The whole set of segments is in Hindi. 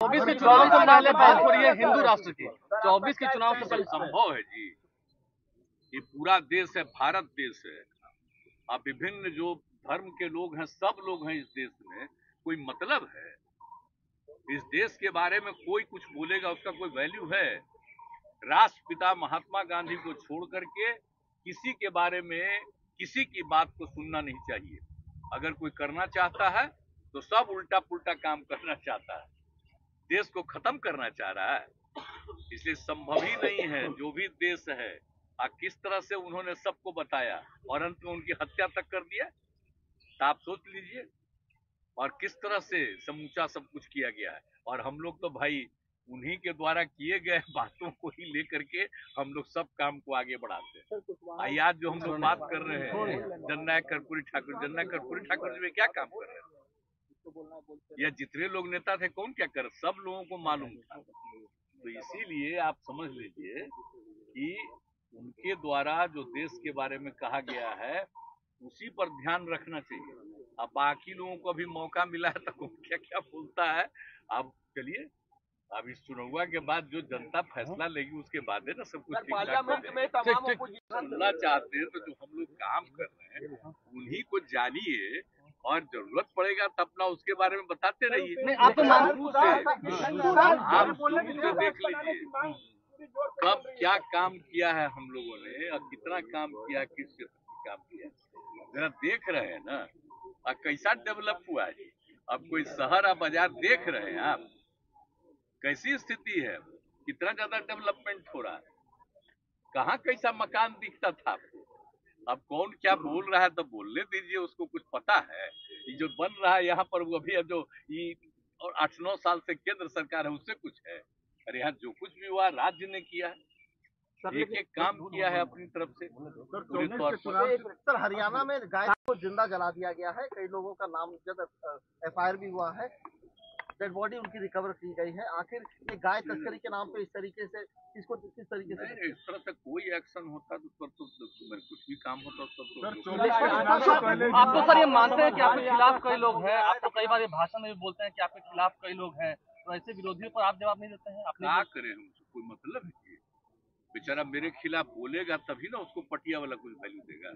चौबीस के चुनाव से पहले बात है हिंदू राष्ट्र की। चौबीस के चुनाव से पहले संभव है जी। ये पूरा देश है भारत देश है। अब विभिन्न जो धर्म के लोग हैं सब लोग हैं इस देश में। कोई मतलब है? इस देश के बारे में कोई कुछ बोलेगा उसका कोई वैल्यू है? राष्ट्रपिता महात्मा गांधी को छोड़ करके किसी के बारे में किसी की बात को सुनना नहीं चाहिए। अगर कोई करना चाहता है तो सब उल्टा पुल्टा काम करना चाहता है। देश को खत्म करना चाह रहा है। इसलिए संभव ही नहीं है, जो भी देश है आ किस तरह से उन्होंने सबको बताया और अंत में उनकी हत्या तक कर दिया तो आप सोच लीजिए। और किस तरह से समूचा सब कुछ किया गया है। और हम लोग तो भाई उन्हीं के द्वारा किए गए बातों को ही लेकर के हम लोग सब काम को आगे बढ़ाते हैं। आज जो हम लोग बात कर रहे हैं, जननायक कर्पूरी ठाकुर, जननायक कर्पूरी ठाकुर जी में क्या काम कर रहे हैं? या जितने लोग नेता थे कौन क्या कर सब लोगों को मालूम था। तो इसीलिए आप समझ लीजिए कि उनके द्वारा जो देश के बारे में कहा गया है उसी पर ध्यान रखना चाहिए। अब बाकी लोगों को अभी मौका मिला है तो कौन क्या क्या बोलता है? अब चलिए अब इस चुनाव के बाद जो जनता फैसला लेगी उसके बाद है ना सब कुछ हो पार्लियामेंट में तमाम चाहते हैं तो जो हम लोग काम कर रहे हैं। उन्हीं को जानिए और ज़रूरत पड़ेगा तो अपना उसके बारे में बताते रहिए। आप तो मान- शुरू से। आप शुरू से देख लीजिए। कब क्या काम किया है हम लोगों ने और कितना काम किया किस क्षेत्र में काम किया जरा देख रहे हैं ना। और कैसा डेवलप हुआ है? अब कोई शहर या बाज़ार देख रहे हैं आप? कैसी स्थिति है? कितना ज़्यादा डेवलपमेंट हो रहा है? कहाँ कैसा मकान दिखता था आपको? अब कौन क्या बोल रहा है तो बोलने दीजिए उसको कुछ पता है। ये जो बन रहा है यहाँ पर वो अभी जो ये और आठ नौ साल से केंद्र सरकार है उससे कुछ है। अरे यहाँ जो कुछ भी हुआ राज्य ने किया है एक एक काम किया है अपनी तरफ़ से। सर हरियाणा में गाय को ज़िंदा जला दिया गया है। कई लोगों का नाम जब एफ़ भी हुआ है। डेड बॉडी उनकी रिकवर की गई है। आखिर ये गाय तस्करी के नाम पे इस तरीके से इसको किस तरीके से इस तरह से कोई एक्शन होता तो पर तो तो कुछ भी काम होता उस पर तो आप तो सर ये मानते हैं कि आपके खिलाफ कई लोग हैं। आप तो कई बार ये भाषण में भी बोलते हैं कि आपके खिलाफ कई लोग हैं। तो ऐसे विरोधियों पर आप जवाब नहीं देते हैं? अपने क्या करें हम? कोई मतलब है बेचारा मेरे खिलाफ बोलेगा तभी ना उसको पटिया वाला कुछ वैल्यू देगा।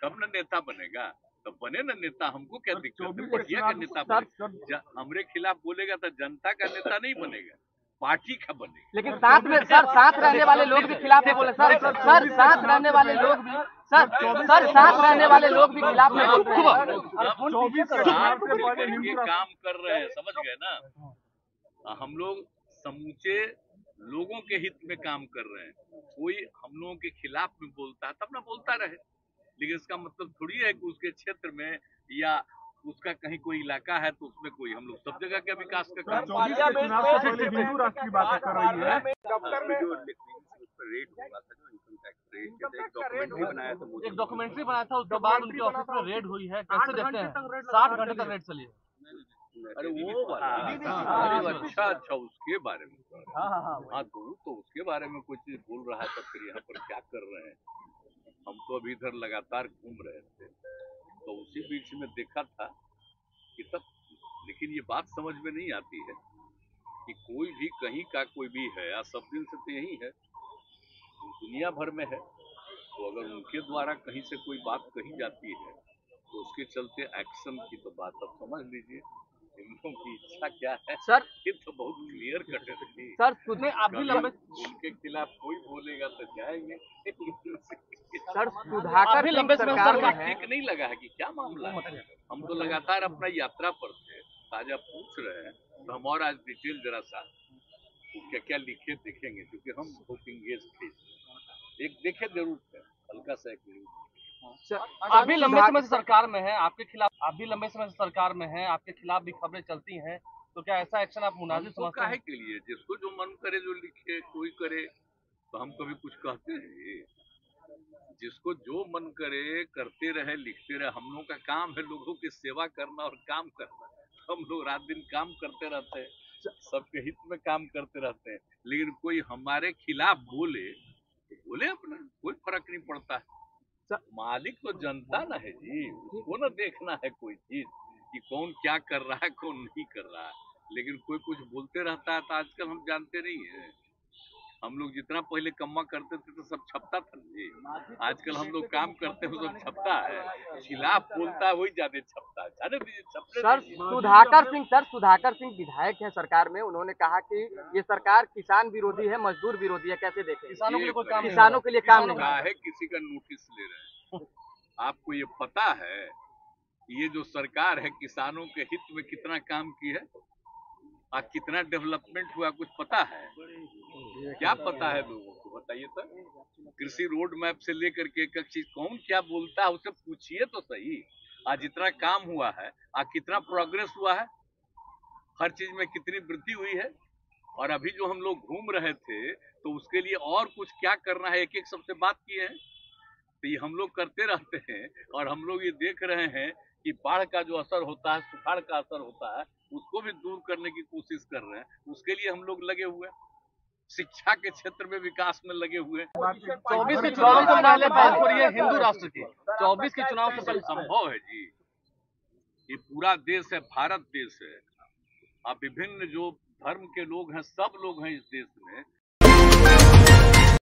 तब ना नेता बनेगा। तो बने ना नेता हमको क्या दिक्कत है? पटिया का नेता बने? हमरे खिलाफ बोलेगा तो जनता का नेता नहीं बनेगा पार्टी का बनेगा। लेकिन साथ में सर साथ रहने वाले लोग भी खिलाफ है बोले सर सर साथ रहने वाले लोग भी सर सर साथ रहने वाले लोग भी खिलाफ है बोल। रहे हैं काम कर रहे हैं समझ गए ना? हम लोग समूचे लोगों के हित में काम कर रहे हैं। कोई हम लोगों के खिलाफ में बोलता है तब ना बोलता रहे। लेकिन इसका मतलब थोड़ी है कि उसके क्षेत्र में या उसका कहीं कोई इलाका है तो उसमें कोई हम लोग सब जगह के विकास का काम हैं। है। दफ्तर में जो हुआ था जो इनकम टैक्स डॉक्यूमेंट्री बनाया था एक डॉक्यूमेंट्री बनाया था उसके बाद उनके ऑफ़िस में रेड हुई है। कैसे देखते हैं? साठ घंटे तक रेड चली है। अरे वो हाँ, अच्छा अच्छा उसके बारे में। हाँ तो तो उसके बारे में कोई चीज़ बोल रहा है तब फिर यहाँ पर क्या कर रहे हैं? हम तो अभी इधर लगातार घूम रहे थे। तो उसी बीच में देखा था कि तब, लेकिन ये बात समझ में नहीं आती है कि कोई भी कहीं का कोई भी है या सब दिन से तो यही है। दुनिया भर में है तो अगर उनके द्वारा कहीं से कोई बात कही जाती है तो उसके चलते एक्शन की तो बात अब समझ लीजिए। की इच्छा क्या है? सर। ये तो बहुत क्लियर कट है सर सुने आप भी लंबे उनके खिलाफ कोई बोलेगा तो जाएँगे। सर सुधाकर भी लंबे समय सरकार ठीक नहीं लगा है कि क्या मामला है? हम तो लगातार अपना यात्रा पर थे ताज़ा पूछ रहे हैं। तो हम और आज डिटेल जरा सा क्या क्या लिखे देखेंगे क्योंकि हम बहुत इंगेज थे। एक देखे ज़रूर थे हल्का सा एक आप भी लंबे समय से सरकार में हैं आपके खिलाफ आप भी लंबे समय से सरकार में हैं आपके खिलाफ भी खबरें चलती हैं तो क्या ऐसा एक्शन आप मुनाजिर हमको समझते काहे हैं के लिए? जिसको जो मन करे जो लिखे कोई करे तो हम कभी कुछ कहते हैं जिसको जो मन करे करते रहे लिखते रहे हम लोगों का काम है लोगों की सेवा करना और काम करना। हम लोग रात दिन काम करते रहते हैं सबके हित में काम करते रहते हैं। लेकिन कोई हमारे खिलाफ बोले तो बोले अपना कोई फ़र्क नहीं पड़ता। है मालिक तो जनता ना है जी उसको ना देखना है कोई चीज़ कि कौन क्या कर रहा है कौन नहीं कर रहा है। लेकिन कोई कुछ बोलते रहता है तो आजकल हम जानते नहीं है। हम लोग जितना पहले कम्मा करते थे तो सब छपता था जी। आजकल हम लोग काम करते हैं तो सब छपता है। खिलाफ बोलता है वही ज़्यादा छपता है। जाने दीजिए सर सुधाकर सिंह सर सुधाकर सिंह विधायक है सरकार में। उन्होंने कहा कि ये सरकार किसान विरोधी है मजदूर विरोधी है कैसे देखे? किसानों के लिए कोई काम किसानों के लिए काम नहीं है किसी का नोटिस ले रहे हैं। आपको ये पता है ये जो सरकार है किसानों के हित में कितना काम की है? और कितना डेवलपमेंट हुआ कुछ पता है? क्या पता है लोगों को? बताइए तो कृषि रोड मैप से लेकर के एक चीज़ कौन क्या बोलता है, उसे पूछिए तो सही। आज जितना काम हुआ है आज कितना प्रोग्रेस हुआ है, हर चीज़ में कितनी वृद्धि हुई है, और अभी जो हम लोग घूम रहे थे तो उसके लिए और कुछ क्या करना है? एक एक सबसे बात किए हैं। तो ये हम लोग करते रहते हैं, और हम लोग ये देख रहे हैं कि बाढ़ का जो असर होता है सुखाड़ का असर होता है उसको भी दूर करने की कोशिश कर रहे हैं। उसके लिए हम लोग लगे हुए हैं। शिक्षा के क्षेत्र में विकास में लगे हुए चौबीस के चुनाव से पहले बात हो रही है हिंदू राष्ट्र की। चौबीस के चुनाव से पहले संभव है जी। ये पूरा देश है भारत देश है। अब विभिन्न जो धर्म के लोग हैं सब लोग हैं इस देश में।